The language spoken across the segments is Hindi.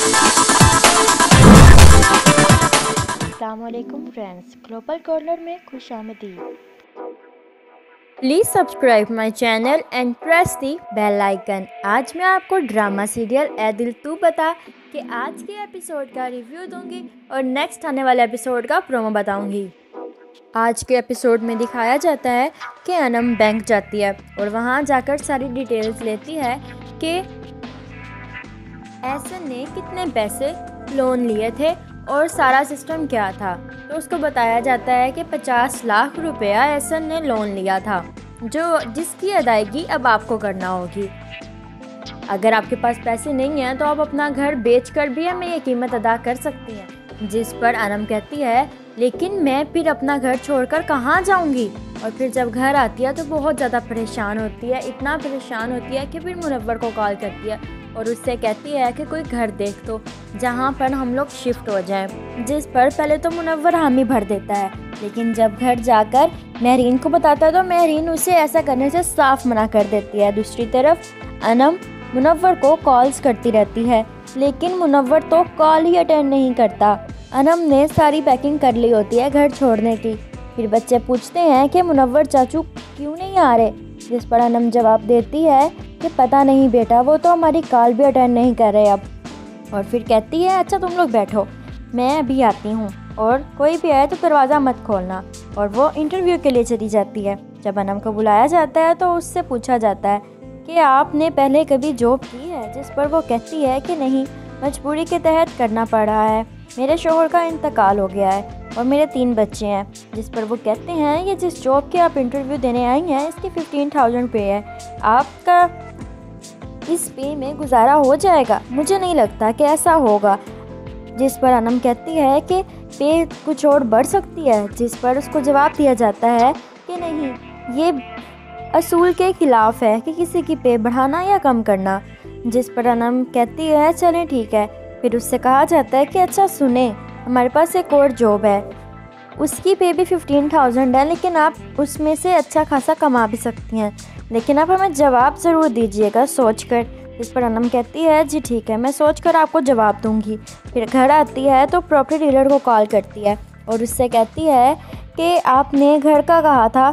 असलम फ्रेंड्स ग्लोबल कॉर्नर में खुश आमदी please subscribe my channel and press the bell icon आज मैं आपको ड्रामा सीरियल ए दिल तू बता कि आज के एपिसोड का रिव्यू दूँगी और नेक्स्ट आने वाले एपिसोड का प्रोमो बताऊँगी। आज के एपिसोड में दिखाया जाता है कि अनम बैंक जाती है और वहाँ जाकर सारी डिटेल्स लेती है कि एसन ने कितने पैसे लोन लिए थे और सारा सिस्टम क्या था? तो उसको बताया जाता है कि 50 लाख रुपया एसन ने लोन लिया था, जो जिसकी अदायगी अब आपको करना होगी। अगर आपके पास पैसे नहीं हैं तो आप अपना घर बेच कर भी हमें ये कीमत अदा कर सकती हैं, जिस पर अनम कहती है, लेकिन मैं फिर अपना घर छोड़कर कहाँ जाऊँगी? और फिर जब घर आती है तो बहुत ज़्यादा परेशान होती है, इतना परेशान होती है कि फिर मुनवर को कॉल करती है और उससे कहती है कि कोई घर देख दो जहाँ पर हम लोग शिफ्ट हो जाएँ, जिस पर पहले तो मुनव्वर हामी भर देता है। लेकिन जब घर जाकर महरीन को बताता है तो महरीन उसे ऐसा करने से साफ़ मना कर देती है। दूसरी तरफ़ अनम मुनवर को कॉल्स करती रहती है, लेकिन मुनवर तो कॉल ही अटेंड नहीं करता। अनम ने सारी पैकिंग कर ली होती है घर छोड़ने की। फिर बच्चे पूछते हैं कि मुनवर चाचू क्यों नहीं आ रहे, जिस पर अनम जवाब देती है कि पता नहीं बेटा, वो तो हमारी कॉल भी अटेंड नहीं कर रहे अब। और फिर कहती है अच्छा तुम लोग बैठो, मैं अभी आती हूँ। और कोई भी आए तो दरवाज़ा मत खोलना। और वो इंटरव्यू के लिए चली जाती है। जब अनम को बुलाया जाता है तो उससे पूछा जाता है कि आपने पहले कभी जॉब की है? जिस पर वो कहती है कि नहीं, मजबूरी के तहत करना पड़ रहा है। मेरे शोहर का इंतकाल हो गया है और मेरे तीन बच्चे हैं। जिस पर वो कहते हैं, ये जिस जॉब के आप इंटरव्यू देने आई हैं, इसकी फिफ्टीन थाउज़ेंड पे है। आपका इस पे में गुजारा हो जाएगा। मुझे नहीं लगता कि ऐसा होगा। जिस पर अनम कहती है कि पे कुछ और बढ़ सकती है, जिस पर उसको जवाब दिया जाता है कि नहीं, ये असूल के ख़िलाफ़ है कि किसी की पे बढ़ाना या कम करना। जिस पर अनम कहती है, चलें, ठीक है। फिर उससे कहा जाता है कि अच्छा सुने, हमारे पास एक और जॉब है। उसकी पे भी फिफ्टीन थाउज़ेंड है, लेकिन आप उसमें से अच्छा खासा कमा भी सकती हैं। लेकिन आप हमें जवाब ज़रूर दीजिएगा सोच कर इस पर अनम कहती है, जी ठीक है, मैं सोच कर आपको जवाब दूँगी। फिर घर आती है तो प्रॉपर्टी डीलर को कॉल करती है और उससे कहती है कि आपने घर का कहा था,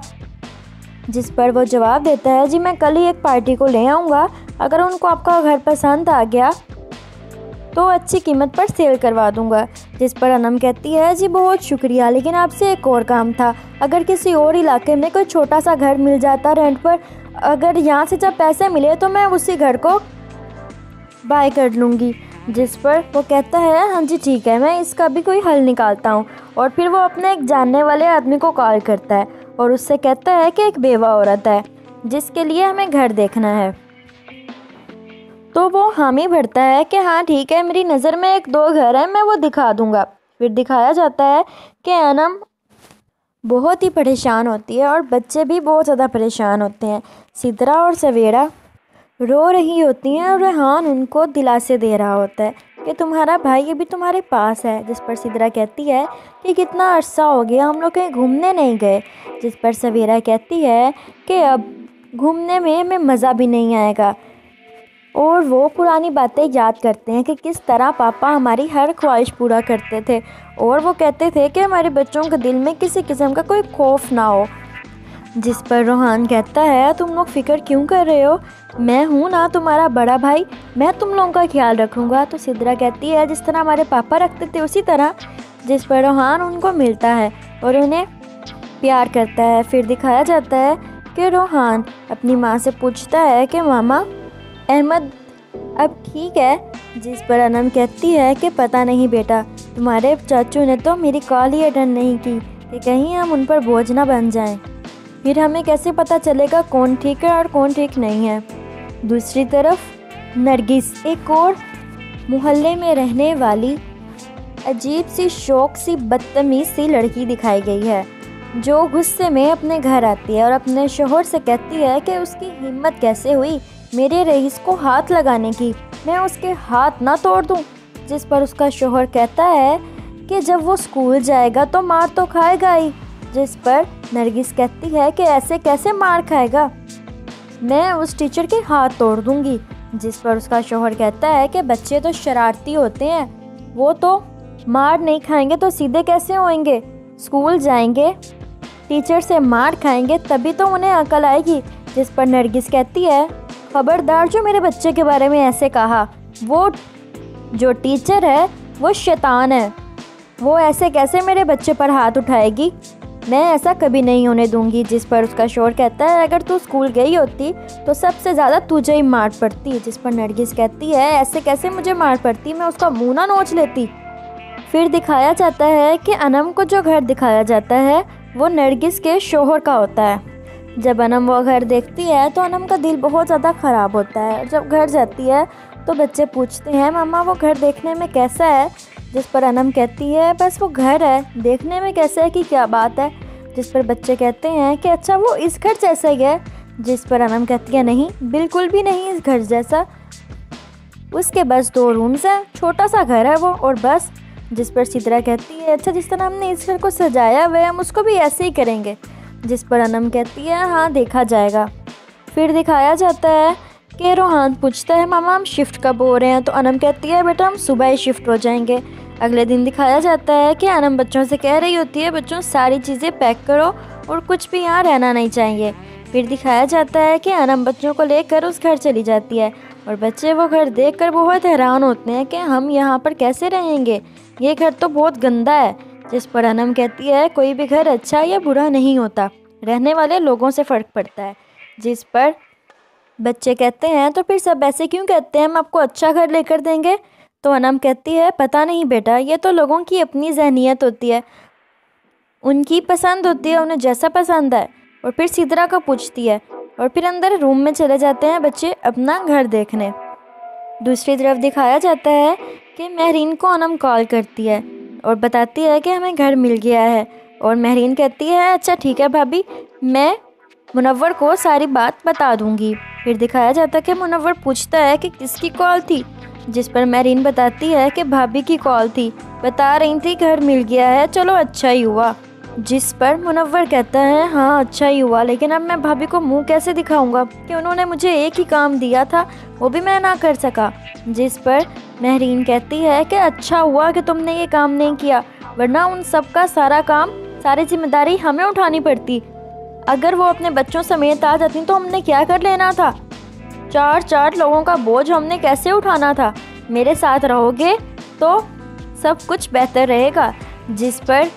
जिस पर वो जवाब देता है, जी मैं कल ही एक पार्टी को ले आऊँगा। अगर उनको आपका घर पसंद आ गया तो अच्छी कीमत पर सेल करवा दूँगा। जिस पर अनम कहती है, जी बहुत शुक्रिया, लेकिन आपसे एक और काम था। अगर किसी और इलाके में कोई छोटा सा घर मिल जाता रेंट पर अगर यहाँ से जब पैसे मिले तो मैं उसी घर को बाय कर लूँगी, जिस पर वो कहता है हाँ जी, ठीक है, मैं इसका भी कोई हल निकालता हूँ। और फिर वो अपने एक जानने वाले आदमी को कॉल करता है और उससे कहता है कि एक बेवा औरत है, जिसके लिए हमें घर देखना है। तो वो हामी भरता है कि हाँ ठीक है, मेरी नज़र में एक दो घर है, मैं वो दिखा दूँगा। फिर दिखाया जाता है कि अनम बहुत ही परेशान होती है और बच्चे भी बहुत ज़्यादा परेशान होते हैं। सिदरा और सवेरा रो रही होती हैं और रेहान उनको दिलासे दे रहा होता है कि तुम्हारा भाई अभी तुम्हारे पास है, जिस पर सिदरा कहती है कि कितना अरसा हो गया, हम लोग कहीं घूमने नहीं गए। जिस पर सवेरा कहती है कि अब घूमने में हमें मज़ा भी नहीं आएगा। और वो पुरानी बातें याद करते हैं कि किस तरह पापा हमारी हर ख्वाहिश पूरा करते थे। और वो कहते थे कि हमारे बच्चों के दिल में किसी किस्म का कोई खौफ ना हो। जिस पर रोहान कहता है, तुम लोग फ़िक्र क्यों कर रहे हो? मैं हूँ ना तुम्हारा बड़ा भाई। मैं तुम लोगों का ख्याल रखूँगा। तो सिद्रा कहती है, जिस तरह हमारे पापा रखते थे, उसी तरह जिस पर रोहान उनको मिलता है और उन्हें प्यार करता है। फिर दिखाया जाता है कि रोहान अपनी माँ से पूछता है कि, मामा अहमद, अब ठीक है, जिस पर अनम कहती है कि पता नहीं बेटा, तुम्हारे चाचू ने तो मेरी कॉल ही अटेंड नहीं की कि कहीं हम उन पर बोझ ना बन जाएँ। फिर हमें कैसे पता चलेगा कौन ठीक है और कौन ठीक नहीं है दूसरी तरफ़, नरगिस एक और मोहल्ले में रहने वाली अजीब सी, शौक सी, बदतमीज सी लड़की दिखाई गई है, जो गुस्से में अपने घर आती है और अपने शोहर से कहती है कि उसकी हिम्मत कैसे हुई मेरे रईस को हाथ लगाने की, मैं उसके हाथ ना तोड़ दूँ, जिस पर उसका शोहर कहता है कि जब वो स्कूल जाएगा तो मार तो खाएगा ही, जिस पर नरगिस कहती है कि ऐसे कैसे मार खाएगा। मैं उस टीचर के हाथ तोड़ दूँगी, जिस पर उसका शोहर कहता है कि बच्चे तो शरारती होते हैं, वो तो मार नहीं खाएँगे तो सीधे कैसे होएँगे? स्कूल जाएँगे, टीचर से मार खाएँगे तभी तो उन्हें अकल आएगी, जिस पर नरगिस कहती है खबरदार जो मेरे बच्चे के बारे में ऐसे कहा, वो जो टीचर है, वो शैतान है। वो ऐसे कैसे मेरे बच्चे पर हाथ उठाएगी? मैं ऐसा कभी नहीं होने दूँगी जिस पर उसका शोर कहता है। अगर तू स्कूल गई होती तो सबसे ज़्यादा तुझे ही मार पड़ती, जिस पर नरगिस कहती है, ऐसे कैसे मुझे मार पड़ती? मैं उसका मुँह ना नोच लेती। फिर दिखाया जाता है कि अनम को जो घर दिखाया जाता है, वो नरगिस के शोहर का होता है। जब अनम वो घर देखती है तो अनम का दिल बहुत ज़्यादा ख़राब होता है। जब घर जाती है तो बच्चे पूछते हैं मामा वो घर देखने में कैसा है? जिस पर अनम कहती है, बस वो घर है। देखने में कैसा है कि क्या बात है? जिस पर बच्चे कहते हैं कि अच्छा वो इस घर जैसा ही है। जिस पर अनम कहती है, नहीं, बिल्कुल भी नहीं इस घर जैसा। उसके बस दो रूम्स हैं, छोटा सा घर है वो, और बस। जिस पर सिद्रा कहती है अच्छा जिस तरह हमने इस घर को सजाया हुआ है हम उसको भी ऐसे ही करेंगे। जिस पर अनम कहती है हाँ देखा जाएगा। फिर दिखाया जाता है कि रोहान पूछता है, मामा, हम शिफ्ट कब हो रहे हैं? तो अनम कहती है, बेटा, हम सुबह ही शिफ्ट हो जाएँगे। अगले दिन दिखाया जाता है कि अनम बच्चों से कह रही होती है, बच्चों, सारी चीज़ें पैक करो और कुछ भी यहाँ रहना नहीं चाहिए। फिर दिखाया जाता है कि अनम बच्चों को लेकर उस घर चली जाती है और बच्चे वो घर देखकर बहुत हैरान होते हैं कि हम यहाँ पर कैसे रहेंगे। ये घर तो बहुत गंदा है जिस पर अनम कहती है, कोई भी घर अच्छा या बुरा नहीं होता। रहने वाले लोगों से फ़र्क पड़ता है। जिस पर बच्चे कहते हैं तो फिर सब ऐसे क्यों कहते हैं, हम आपको अच्छा घर लेकर देंगे? तो अनम कहती है, पता नहीं बेटा, ये तो लोगों की अपनी जहनीत होती है। उनकी पसंद होती है, उन्हें जैसा पसंद है। और फिर सिदरा को पूछती है, और फिर अंदर रूम में चले जाते हैं बच्चे अपना घर देखने? दूसरी तरफ़ दिखाया जाता है कि महरीन को अनम कॉल करती है। और बताती है कि हमें घर मिल गया है। और महरीन कहती है अच्छा ठीक है भाभी, मैं मुनवर को सारी बात बता दूँगी। फिर दिखाया जाता है कि मुनवर पूछता है कि किसकी कॉल थी, जिस पर महरीन बताती है कि भाभी की कॉल थी। बता रही थी, घर मिल गया है, चलो अच्छा ही हुआ। जिस पर मुनवर कहता है हाँ अच्छा ही हुआ, लेकिन अब मैं भाभी को मुँह कैसे दिखाऊँगा कि उन्होंने मुझे एक ही काम दिया था, वो भी मैं ना कर सका? जिस पर महरीन कहती है कि अच्छा हुआ कि तुमने ये काम नहीं किया, वरना उन सब का सारा काम, सारी ज़िम्मेदारी हमें उठानी पड़ती। अगर वो अपने बच्चों समेत आ जाती तो हमने क्या कर लेना था? चार चार लोगों का बोझ हमने कैसे उठाना था? मेरे साथ रहोगे तो सब कुछ बेहतर रहेगा। जिस पर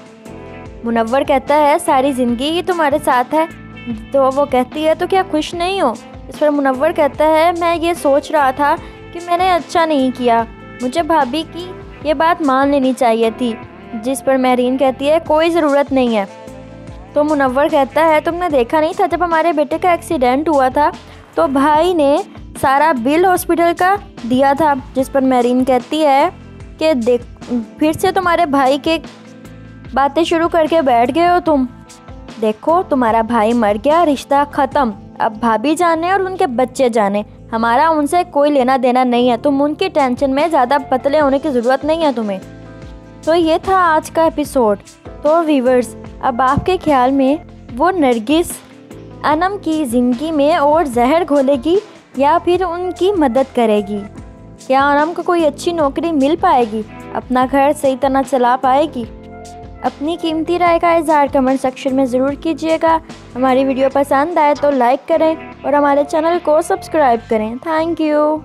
मुनव्वर कहता है, सारी ज़िंदगी ही तुम्हारे साथ है। तो वो कहती है तो क्या खुश नहीं हो? इस पर मुनव्वर कहता है, मैं ये सोच रहा था कि मैंने अच्छा नहीं किया। मुझे भाभी की ये बात मान लेनी चाहिए थी, जिस पर महरीन कहती है, कोई ज़रूरत नहीं है। तो मुनव्वर कहता है, तुमने देखा नहीं था, जब हमारे बेटे का एक्सीडेंट हुआ था तो भाई ने सारा बिल हॉस्पिटल का दिया था। जिस पर महरीन कहती है कि, देख, फिर से तुम्हारे भाई के बातें शुरू करके बैठ गए हो तुम। देखो, तुम्हारा भाई मर गया, रिश्ता ख़त्म। अब भाभी जाने और उनके बच्चे जाने। हमारा उनसे कोई लेना देना नहीं है। तुम उनकी टेंशन में ज़्यादा पतले होने की ज़रूरत नहीं है तुम्हें। तो ये था आज का एपिसोड। तो वीवर्स अब आपके ख्याल में वो नरगिस अनम की ज़िंदगी में और जहर घोलेगी या फिर उनकी मदद करेगी? क्या अनम को कोई अच्छी नौकरी मिल पाएगी? अपना घर सही तरह चला पाएगी? अपनी कीमती राय का इजहार कमेंट सेक्शन में ज़रूर कीजिएगा। हमारी वीडियो पसंद आए तो लाइक करें और हमारे चैनल को सब्सक्राइब करें। Thank you.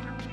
out.